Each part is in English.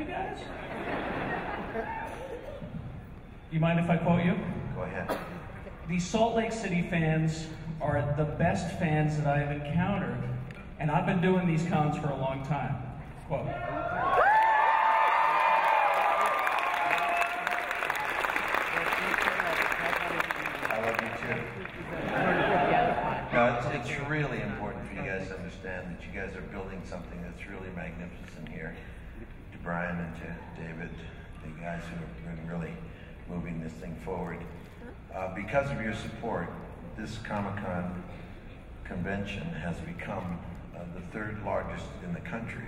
you guys. You mind if I quote you? Go ahead. The Salt Lake City fans are the best fans that I have encountered, and I've been doing these cons for a long time. Quote. I love you too. No, it's, it's really important for you guys to understand that you guys are building something that's really magnificent here. Brian and to David, the guys who have been really moving this thing forward. Uh, because of your support, this Comic Con convention has become uh, the third largest in the country.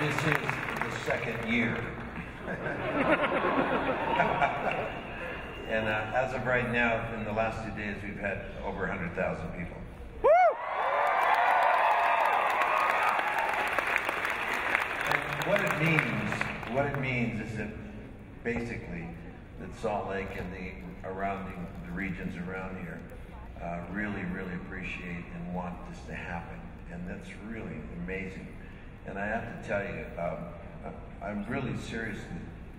This is the second year. and uh, as of right now, in the last two days, we've had over 100,000 people. And what it means, what it means is that basically that Salt Lake and the surrounding, the regions around here, uh, really, really appreciate and want this to happen, and that's really amazing. And I have to tell you, um, I'm really seriously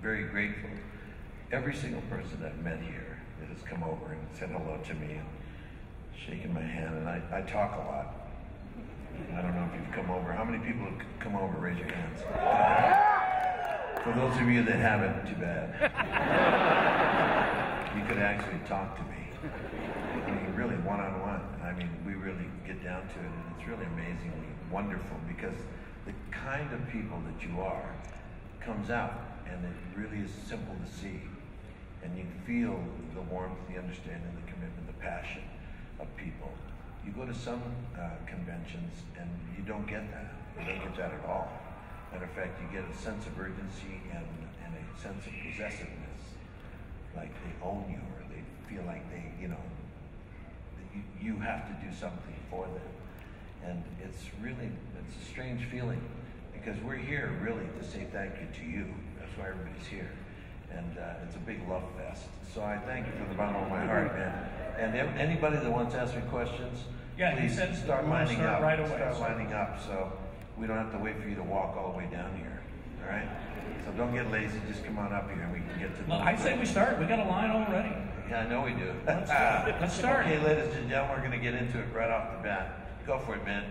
very grateful. Every single person I've met here that has come over and said hello to me and shaken my hand, and I, I talk a lot. I don't know if you've come over. How many people have come over? Raise your hands. For those of you that haven't, too bad. You could actually talk to me. I mean, really one on one. I mean, we really get down to it, and it's really amazingly wonderful because the kind of people that you are comes out, and it really is simple to see. And you feel the warmth, the understanding, the commitment, the passion of people. You go to some uh, conventions and you don't get that. You don't get that at all. Matter of fact, you get a sense of urgency and, and a sense of possessiveness, like they own you or they feel like they, you know, you, you have to do something for them. And it's really, it's a strange feeling because we're here really to say thank you to you. That's why everybody's here. And uh, it's a big love fest. So I thank you from the bottom of my heart, man. And ev- anybody that wants to ask me questions, Yeah, he please said start we lining start up. right away, Start so- lining up so we don't have to wait for you to walk all the way down here. All right? So don't get lazy. Just come on up here and we can get to the Well, I say we start. We got a line already. yeah, I know we do. Let's start. Let's start. Okay, ladies and gentlemen, we're going to get into it right off the bat. Go for it, man.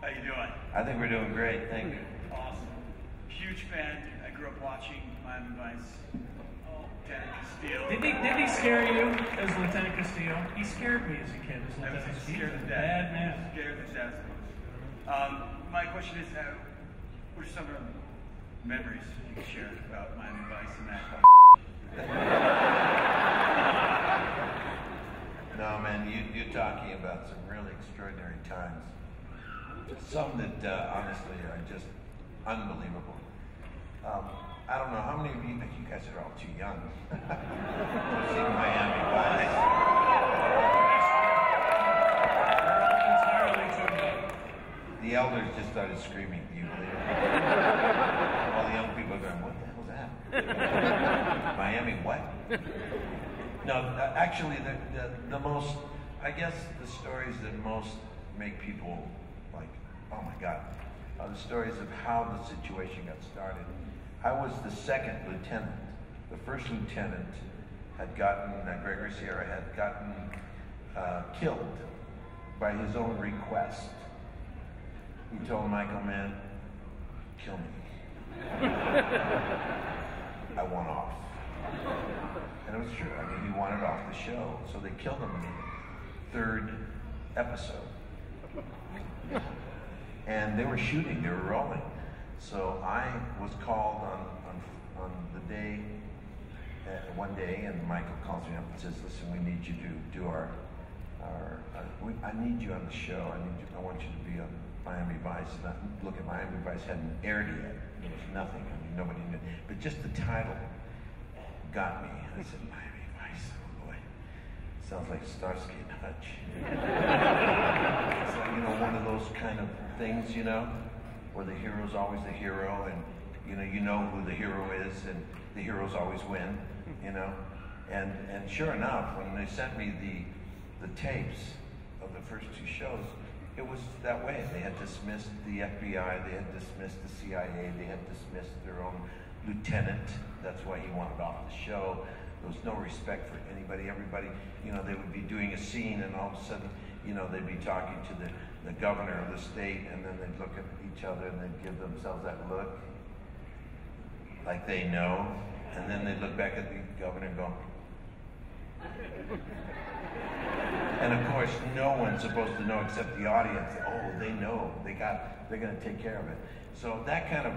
How you doing? I think we're doing great. Thank you. Awesome. Huge fan. I grew up watching Miami Vice. Lieutenant Castillo. Did he, did he scare you as Lieutenant Castillo? He scared me as a kid as I was Lieutenant Castillo. scared to He's a death. Bad man. Scared to death. Um, my question is, uh, what are some of the memories you can share about Miami Vice and that? No, man, you, you're talking about some really extraordinary times. Some that uh, honestly are just unbelievable. Um, I don't know how many of you, think you guys are all too young. to see Miami Vice. The elders just started screaming. Do you believe it? All the young people are going, "What the hell's that?" Miami, what? No, uh, actually, the, the the most, I guess, the stories that most make people like, "Oh my God," are the stories of how the situation got started. I was the second lieutenant. The first lieutenant had gotten uh, Gregory Sierra had gotten uh, killed by his own request. He told Michael, man, kill me. I want off. And it was true. I mean, he wanted off the show. So they killed him in the third episode. And they were shooting, they were rolling. So I was called on, on, on the day, uh, one day, and Michael calls me up and says, listen, we need you to do our, our uh, we, I need you on the show. I need you, I want you to be on Miami Vice. And I, look, at Miami Vice hadn't aired yet. There was nothing. I mean, nobody knew. But just the title got me. I said, Miami Vice. Oh boy, sounds like Starsky and Hutch. it's like you know one of those kind of things, you know, where the hero's always the hero, and you know you know who the hero is, and the heroes always win, you know. And, and sure enough, when they sent me the, the tapes of the first two shows, it was that way. They had dismissed the FBI, they had dismissed the CIA, they had dismissed their own lieutenant. That's why he wanted off the show. There was no respect for anybody. Everybody, you know, they would be doing a scene and all of a sudden, you know, they'd be talking to the, the governor of the state and then they'd look at each other and they'd give themselves that look like they know. And then they'd look back at the governor and go, and of course, no one's supposed to know except the audience. Oh, they know. They got. They're going to take care of it. So that kind of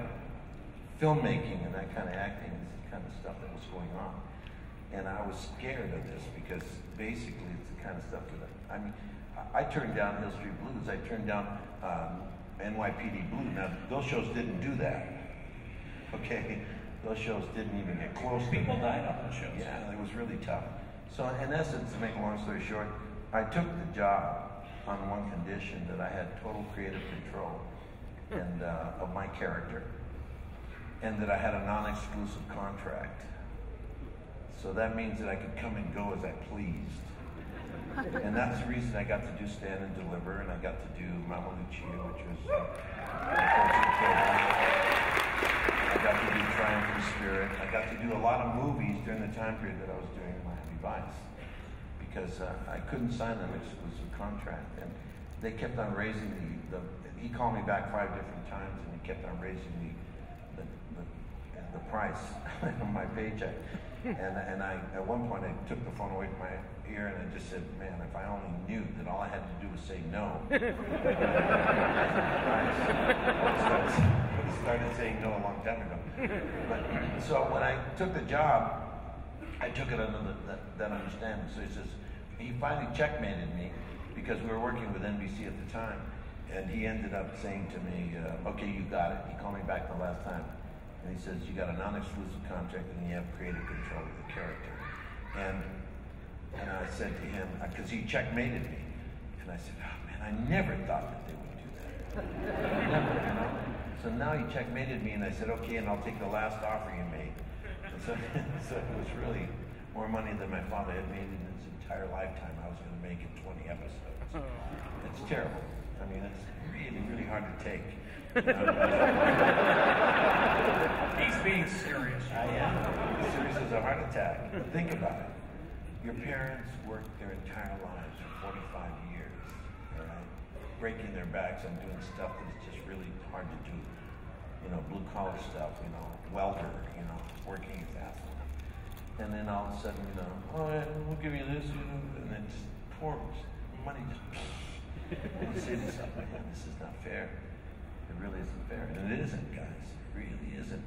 filmmaking and that kind of acting is the kind of stuff that was going on. And I was scared of this because basically it's the kind of stuff that I, I mean. I, turned down Hill Street Blues. I turned down um, NYPD Blue. Now those shows didn't do that. Okay, those shows didn't even get close. People died on those shows. Yeah, it was really tough. So in essence, to make a long story short, I took the job on one condition that I had total creative control and uh, of my character, and that I had a non-exclusive contract. So that means that I could come and go as I pleased. And that's the reason I got to do Stand and Deliver, and I got to do Mama Lucia, which was uh, I got to do Triumph and Spirit. I got to do a lot of movies during the time period that I was doing Miami Vice because uh, I couldn't sign an exclusive contract, and they kept on raising the, the. He called me back five different times, and he kept on raising the the, the, the price on my paycheck. And and I at one point I took the phone away from my ear and I just said, "Man, if I only knew that all I had to do was say no." I started saying no a long time ago. But, so when I took the job, I took it under the, that, that understanding. So he says, he finally checkmated me because we were working with NBC at the time. And he ended up saying to me, uh, okay, you got it. He called me back the last time. And he says, you got a non-exclusive contract and you have creative control of the character. And, and I said to him, because uh, he checkmated me. And I said, oh man, I never thought that they would do that. never, you know? So now he checkmated me and I said, okay, and I'll take the last offer you made. And so, so it was really more money than my father had made in his entire lifetime. I was going to make in 20 episodes. It's terrible. I mean, it's really, really hard to take. He's being serious. I am. Serious as a heart attack. Think about it. Your parents worked their entire lives for 45 years? Breaking their backs and doing stuff that is just really hard to do. You know, blue collar stuff, you know, welder, you know, working as assholes and then all of a sudden, you know, oh, yeah, we'll give you this, you know, and then just pour money just. you say to yourself, man, this is not fair. It really isn't fair, and it isn't, guys. It really isn't.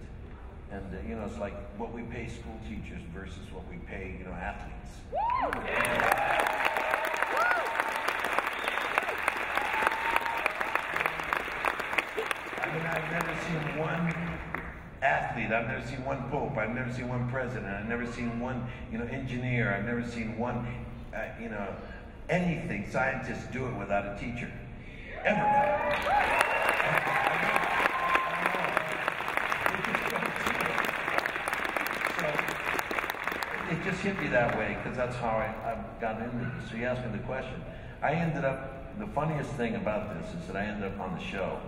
And uh, you know, it's like what we pay school teachers versus what we pay, you know, athletes. I mean, I've never seen one athlete. I've never seen one pope. I've never seen one president. I've never seen one, you know, engineer. I've never seen one, uh, you know, anything. Scientists do it without a teacher, ever. It just hit me that way because that's how I, I got into this. So you asked me the question. I ended up, the funniest thing about this is that I ended up on the show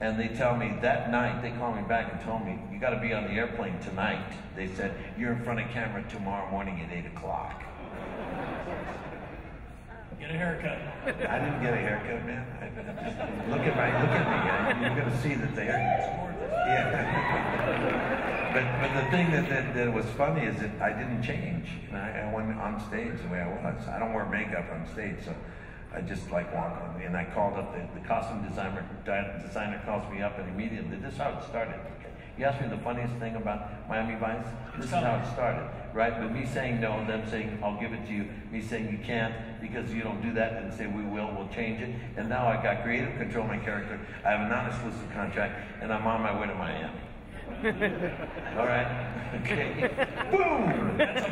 and they tell me that night, they call me back and told me, you got to be on the airplane tonight. They said, you're in front of camera tomorrow morning at 8 o'clock. Get a haircut. I didn't get a haircut, man. I, I just, look at my, look at me. I, you're going to see that they are. Yeah. but, but the thing that, that, that, was funny is that I didn't change. I, I went on stage the way I was. I don't wear makeup on stage, so I just like walk on. And I called up the, the costume designer, designer calls me up and immediately, this is how it started. You asked me the funniest thing about Miami Vice? This is how it started, right? But me saying no and them saying, I'll give it to you. Me saying you can't because you don't do that and say we will, we'll change it. And now I've got creative control of my character. I have a non-exclusive contract and I'm on my way to Miami. All right? Okay. Boom! That's a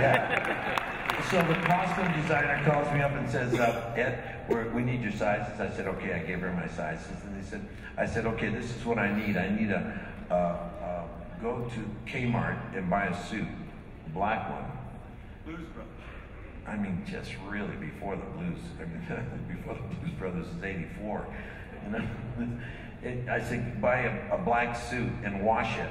yeah. So the costume designer calls me up and says, uh, Ed, we need your sizes. I said, okay. I gave her my sizes, and they said, I said, okay, this is what I need. I need a uh, uh, go to Kmart and buy a suit. black one. Blues Brothers. I mean, just really before the blues. I mean, before the Blues Brothers is '84. You know, it, I said, buy a, a black suit and wash it.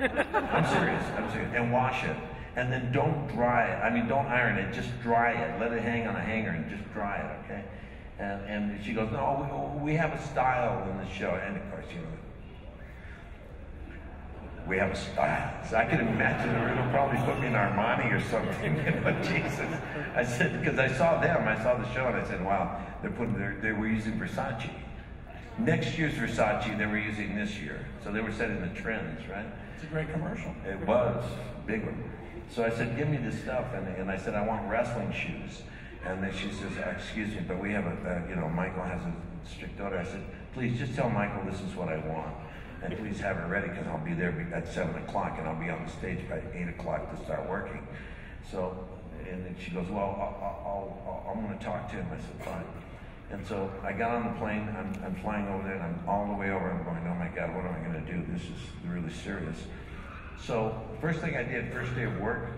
I'm serious. I'm serious. And wash it, and then don't dry it. I mean, don't iron it. Just dry it. Let it hang on a hanger and just dry it. Okay. And, and she goes, no, we, we have a style in the show. And of course, you know, we have a style. So I can imagine. It'll probably put me in Armani or something. You know, Jesus. I said because I saw them. I saw the show and I said, wow, they're putting. They're, they were using Versace. Next year's Versace, they were using this year. So they were setting the trends, right? It's a great commercial. It was big one. So I said, give me the stuff, and, and I said, I want wrestling shoes. And then she says, uh, excuse me, but we have a, uh, you know, Michael has a strict order. I said, please just tell Michael this is what I want. And please have it ready because I'll be there at 7 o'clock and I'll be on the stage by 8 o'clock to start working. So, and then she goes, well, I'll, I'll, I'm going to talk to him. I said, fine. And so I got on the plane, I'm, I'm flying over there, and I'm all the way over. I'm going, oh my God, what am I going to do? This is really serious. So, first thing I did, first day of work,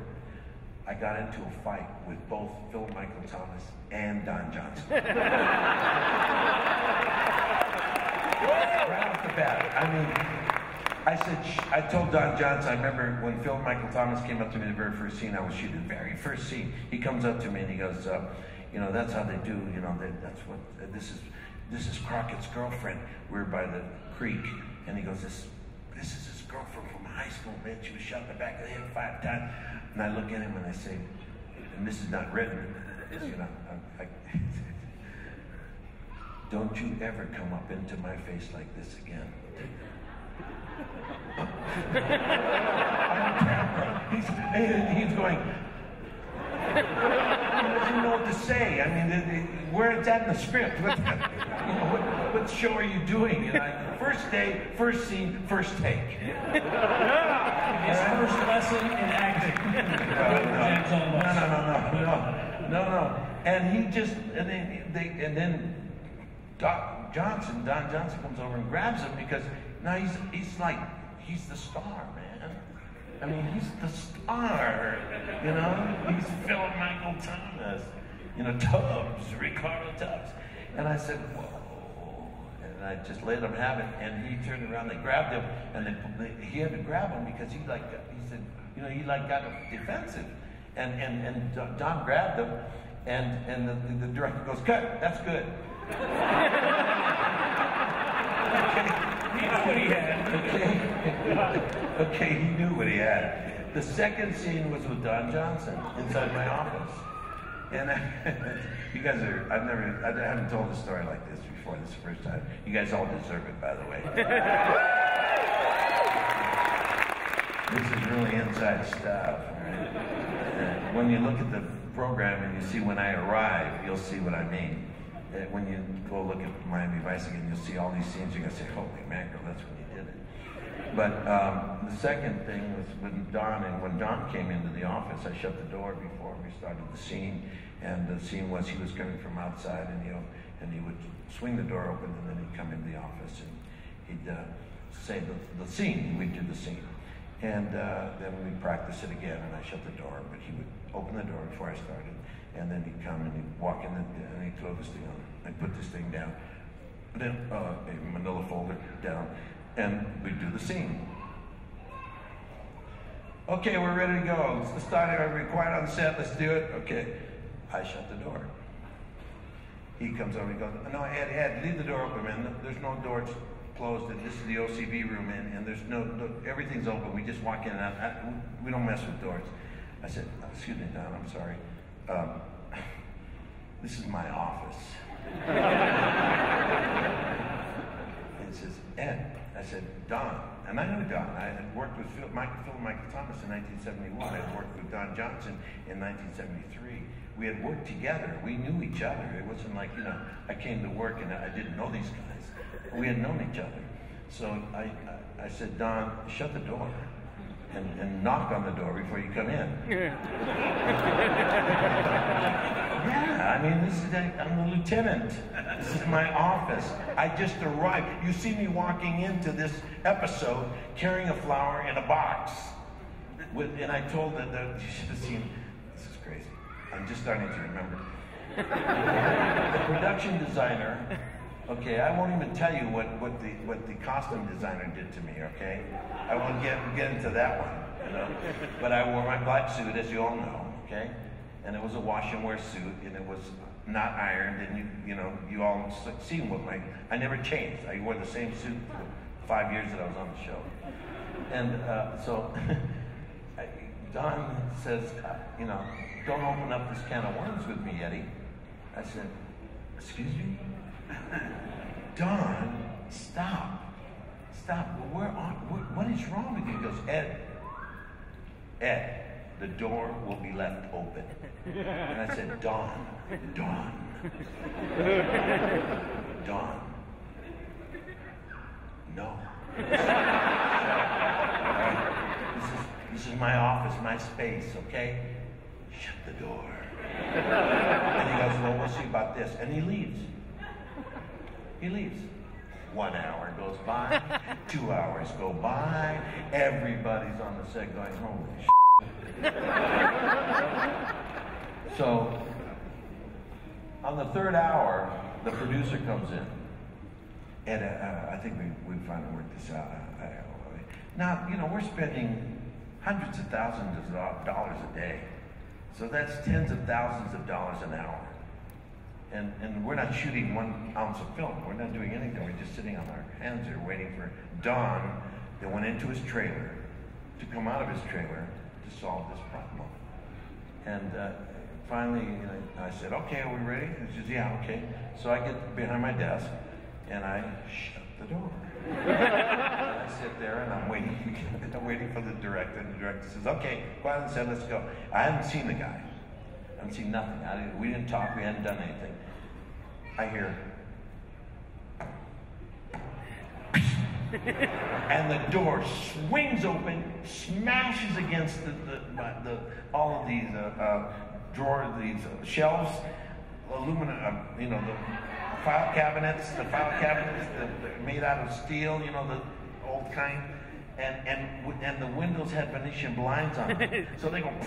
I got into a fight with both Phil Michael Thomas and Don Johnson. right off the bat. I mean, I said, I told Don Johnson, I remember when Phil Michael Thomas came up to me the very first scene I was shooting, the very first scene, he comes up to me and he goes, uh, you know, that's how they do, you know, they, that's what, this is, this is Crockett's girlfriend. We are by the creek. And he goes, this, this is his girlfriend from high school, man. She was shot in the back of the head five times. And I look at him and I say, and this is not written, you know, I, I, don't you ever come up into my face like this again. he's, he's going, he doesn't know what to say. I mean, the, the, where it's at in the script. What, you know, what, what show are you doing? And I, first day, first scene, first take. His first lesson in acting. no, no, no, no, no, no, no. And he just, and then they, and then Doc Johnson, Don Johnson comes over and grabs him because now he's he's like he's the star, man. I mean, he's the star. You know, he's Philip Michael Thomas. You know, Tubbs, Ricardo Tubbs. And I said, whoa. And I just let him have it. And he turned around. They grabbed him, and they, they, he had to grab him because he like he said, you know, he like got defensive. And and and Don grabbed him, and and the, the director goes, cut. That's good. okay. He knew what he had. Okay. Okay, he knew what he had. The second scene was with Don Johnson inside my office. And I, you guys are, I've never, I haven't told a story like this before. This is the first time. You guys all deserve it, by the way. this is really inside stuff. Right? When you look at the program and you see when I arrive, you'll see what I mean when you go look at Miami Vice again, you'll see all these scenes. You're gonna say, "Holy mackerel, that's when he did it." But um, the second thing was when Don and when Don came into the office, I shut the door before we started the scene, and the scene was he was coming from outside, and know, and he would swing the door open, and then he'd come into the office, and he'd uh, say the, the scene. We'd do the scene, and uh, then we'd practice it again, and I shut the door, but he would open the door before I started and then he'd come and he'd walk in the, and he'd throw this thing on. I'd put this thing down, then uh, a manila folder down, and we'd do the scene. Okay, we're ready to go. Let's start. It. Everybody quiet on set. Let's do it. Okay. I shut the door. He comes over. He goes, "No, Ed, Ed, leave the door open, man. There's no door closed, and this is the OCB room, and, and there's no, no, everything's open. We just walk in and out. I, we don't mess with doors." I said, "Excuse me, Don. I'm sorry." um, this is my office. and says, Ed. I said, Don. And I knew Don. I had worked with Phil, Mike, Phil Michael Thomas in 1971. I had worked with Don Johnson in 1973. We had worked together. We knew each other. It wasn't like, you know, I came to work and I didn't know these guys. We had known each other. So I, I, I said, Don, shut the door and, and knock on the door before you come in. yeah, I mean, this is a, I'm the lieutenant. This is my office. I just arrived. You see me walking into this episode carrying a flower in a box. with, and I told them that you should have seen. This is crazy. I'm just starting to remember. the production designer. Okay, I won't even tell you what, what the what the costume designer did to me. Okay, I won't get get into that one. You know, but I wore my black suit, as you all know. Okay, and it was a wash and wear suit, and it was not ironed, and you you know you all seen what my I never changed. I wore the same suit for five years that I was on the show, and uh, so Don says, uh, you know, don't open up this can of worms with me, Eddie. I said, excuse me, Don, stop, stop. Are, what, what is wrong with you? He goes, Ed, Ed, the door will be left open. And I said, Don, Don, Don, no. This is my office, my space, okay? Shut the door. and he goes, Well, we'll see about this. And he leaves. He leaves. One hour goes by, two hours go by, everybody's on the set going, Holy shit. So, on the third hour, the producer comes in. And uh, I think we, we finally worked this out. I, now, you know, we're spending hundreds of thousands of dollars a day. So that's tens of thousands of dollars an hour. And, and we're not shooting one ounce of film. We're not doing anything. We're just sitting on our hands here waiting for Don that went into his trailer to come out of his trailer to solve this problem. And uh, finally, I said, okay, are we ready? He says, yeah, okay. So I get behind my desk and I shut the door. and I sit there and I'm waiting. I'm waiting for the director, and the director says, "Okay, go ahead and say, let's go." I haven't seen the guy. I haven't seen nothing. Didn't, we didn't talk. We hadn't done anything. I hear, and the door swings open, smashes against the, the, the all of these uh, uh, drawers, these uh, shelves, aluminum, uh, you know, the file cabinets, the file cabinets that made out of steel, you know, the old kind. And, and, and the windows had Venetian blinds on them. So they go,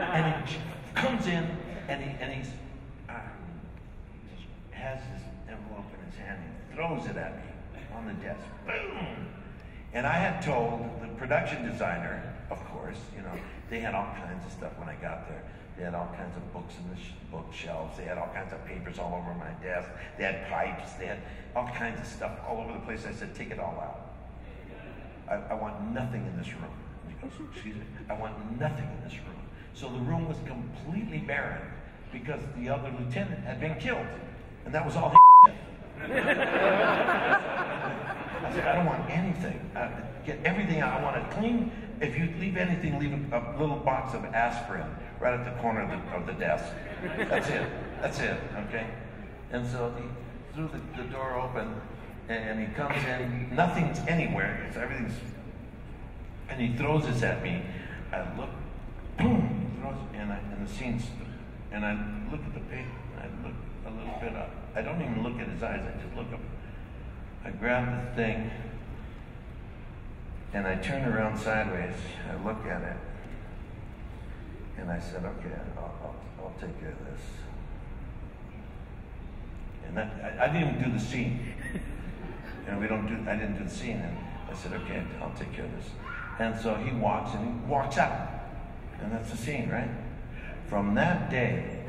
and he comes in and, he, and he's, uh, he has this envelope in his hand. He throws it at me on the desk. Boom! And I had told the production designer, of course, you know, they had all kinds of stuff when I got there. They had all kinds of books in the sh- bookshelves. They had all kinds of papers all over my desk. They had pipes. They had all kinds of stuff all over the place. I said, take it all out. I, I want nothing in this room. And he goes, excuse me. I want nothing in this room. So the room was completely barren because the other lieutenant had been killed. And that was all I said, I don't want anything. Uh, get everything out. I want it clean. If you leave anything, leave a, little box of aspirin right at the corner of the, of the desk. That's it. That's it. Okay. And so he threw the, the door open, and, and, he comes in. Nothing's anywhere. It's everything's. And he throws this at me. I look. Boom. Throws, and, I, and the scene's. And I look at the paper. I look a little bit up. I don't even look at his eyes. I just look up. I grab the thing. And I turn around sideways. I look at it. And I said, okay, I'll, I'll, I'll take care of this. And that, I, I, didn't even do the scene. You know, we don't do, I didn't do the scene. And I said, okay, I'll take care of this. And so he walks and he walks out. And that's the scene, right? From that day,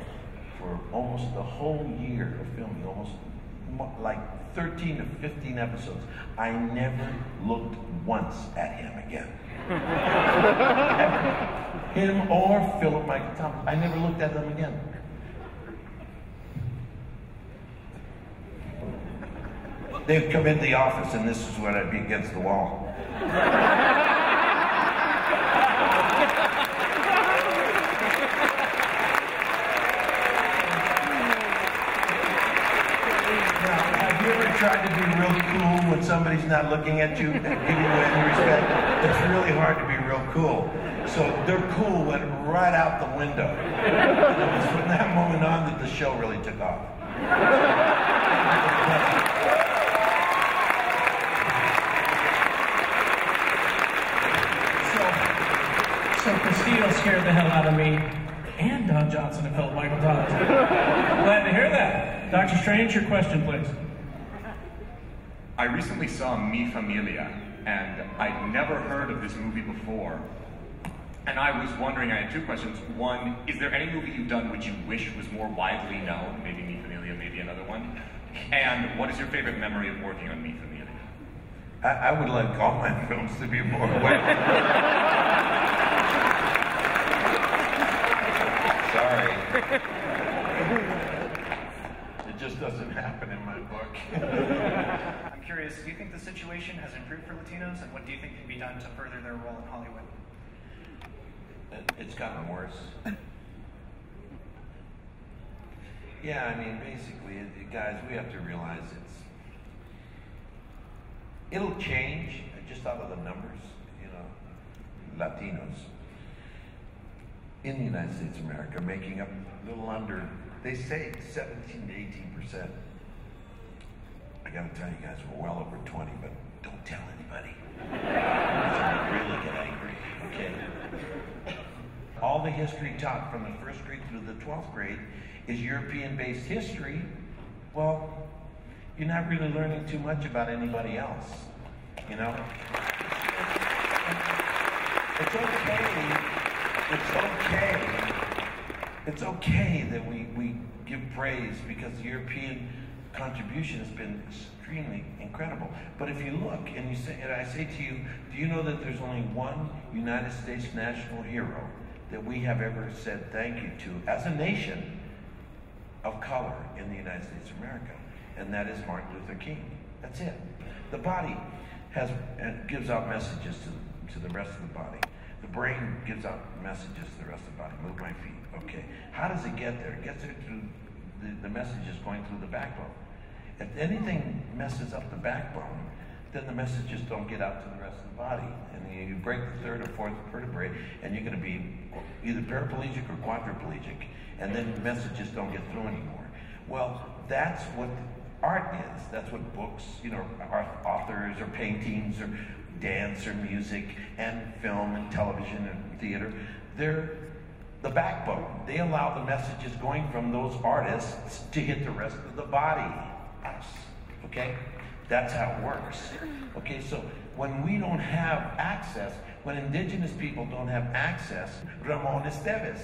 for almost the whole year of filming, almost like 13 to 15 episodes, I never looked once at him again. him or Philip Michael Thomas. I never looked at them again. They'd come into the office, and this is when I'd be against the wall. tried to be real cool when somebody's not looking at you and giving you any respect. It's really hard to be real cool. So their cool went right out the window. And it was from that moment on that the show really took off. So Castillo scared the hell out of me and Don Johnson and Philip Michael Thomas. Glad to hear that. Doctor Strange, your question, please. I recently saw Mi Familia, and I'd never heard of this movie before. And I was wondering, I had two questions. One, is there any movie you've done which you wish was more widely known? Maybe Mi Familia, maybe another one. And what is your favorite memory of working on Mi Familia? I, I would like all my films to be more widely. Sorry. It just doesn't happen in my book. I'm curious, do you think the situation has improved for Latinos, and what do you think can be done to further their role in Hollywood? It's gotten worse. Yeah, I mean, basically, guys, we have to realize it's. It'll change just out of the numbers, you know, Latinos in the United States of America making up a little under, they say 17 to 18 percent. I gotta tell you guys, we're well over 20, but don't tell anybody. I'll really get angry, okay? All the history taught from the first grade through the 12th grade is European-based history. Well, you're not really learning too much about anybody else, you know? It's okay. It's okay. It's okay that we, we give praise because the European contribution has been extremely incredible. But if you look and you say, and I say to you, do you know that there's only one United States national hero that we have ever said thank you to as a nation of color in the United States of America? And that is Martin Luther King. That's it. The body has uh, gives out messages to, to the rest of the body. The brain gives out messages to the rest of the body. Move my feet. Okay. How does it get there? It gets there through the, the is going through the backbone. If anything messes up the backbone, then the messages don't get out to the rest of the body. And you, break the third or fourth vertebrae, and you're going to be either paraplegic or quadriplegic. And then the messages don't get through anymore. Well, that's what art is. That's what books, you know, authors or paintings or dance or music and film and television and theater. They're the backbone. They allow the messages going from those artists to hit the rest of the body. Us. Okay? That's how it works. Okay, so when we don't have access, when indigenous people don't have access, Ramon Estevez.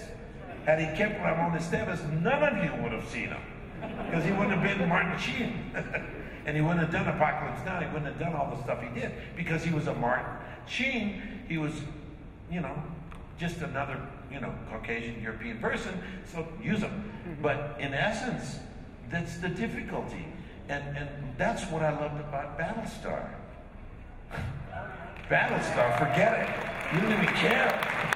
Had he kept Ramon Estevez, none of you would have seen him. Because he wouldn't have been Martin Sheen. and he wouldn't have done Apocalypse Now. He wouldn't have done all the stuff he did. Because he was a Martin Sheen, he was, you know, just another, you know, Caucasian European person, so use him. Mm-hmm. But in essence, that's the difficulty. And, and that's what I loved about Battlestar. Battlestar, forget it. You didn't even care.